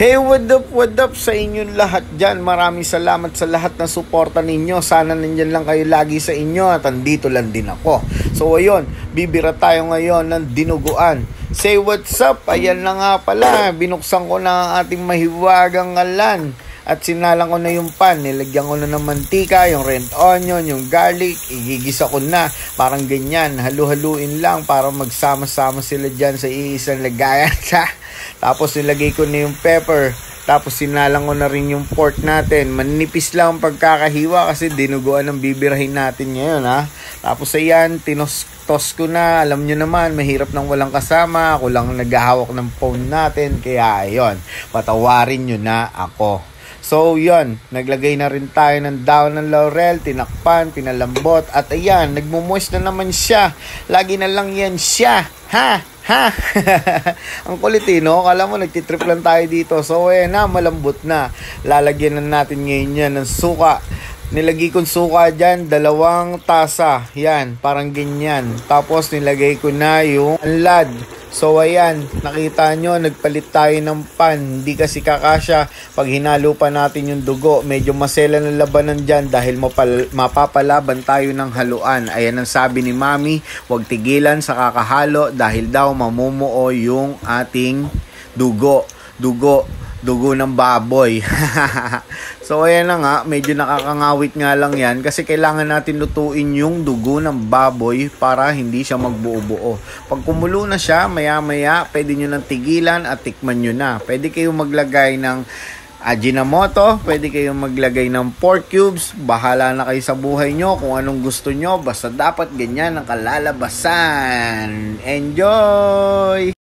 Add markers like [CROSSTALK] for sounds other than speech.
Hey, what up, what up sa inyong lahat dyan? Maraming salamat sa lahat ng suporta ninyo. Sana nandyan lang kayo lagi sa inyo at andito lang din ako. So, ayun, bibira tayo ngayon ng dinuguan. Say what's up? Ayan na nga pala. Binuksan ko na ang ating mahiwagang ngalan. At sinalang ko na yung pan. Nilagyan ko na ng mantika, yung red onion, yung garlic. Igigisa ko na. Parang ganyan. Halu-haluin lang para magsama-sama sila dyan sa iisang lagayan. [LAUGHS] Tapos nilagay ko na yung pepper. Tapos sinalang ko na rin yung pork natin. Manipis lang ang pagkakahiwa kasi dinuguan ng bibirahin natin ngayon ha. Tapos ayan, tinos-tos ko na. Alam nyo naman, mahirap nang walang kasama. Ako lang naghahawak ng phone natin. Kaya ayun, patawarin nyo na ako. So, yun, naglagay na rin tayo ng daon ng laurel, tinakpan, pinalambot, at ayan, nagmumoist na naman siya. Lagi na lang yan siya. Ha? Ha? [LAUGHS] Ang kulit eh, no? Kala mo, nagtitrip lang tayo dito. So, ayan na, malambot na. Lalagyan na natin ngayon yan ng suka. Nilagay kong suka dyan, dalawang tasa. Yan, parang ganyan. Tapos, nilagay ko na yung anlad. So ayan, nakita nyo, nagpalit tayo ng pan. Hindi kasi kakasya. Pag hinalo pa natin yung dugo, medyo masela ng labanan dyan dahil mapal- mapapalaban tayo ng haluan. Ayan ang sabi ni Mami, huwag tigilan sa kakahalo dahil daw mamumuo yung ating dugo. Dugo dugo ng baboy. [LAUGHS] so ayan na nga, medyo nakakangawit nga lang yan kasi kailangan natin lutuin yung dugo ng baboy para hindi siya magbuo-buo. Pag kumulo na siya, maya-maya, pwede nyo nang tigilan at tikman nyo na. Pwede kayong maglagay ng Ajinomoto, pwede kayong maglagay ng pork cubes, bahala na kayo sa buhay nyo kung anong gusto nyo, basta dapat ganyan ang kalalabasan. Enjoy!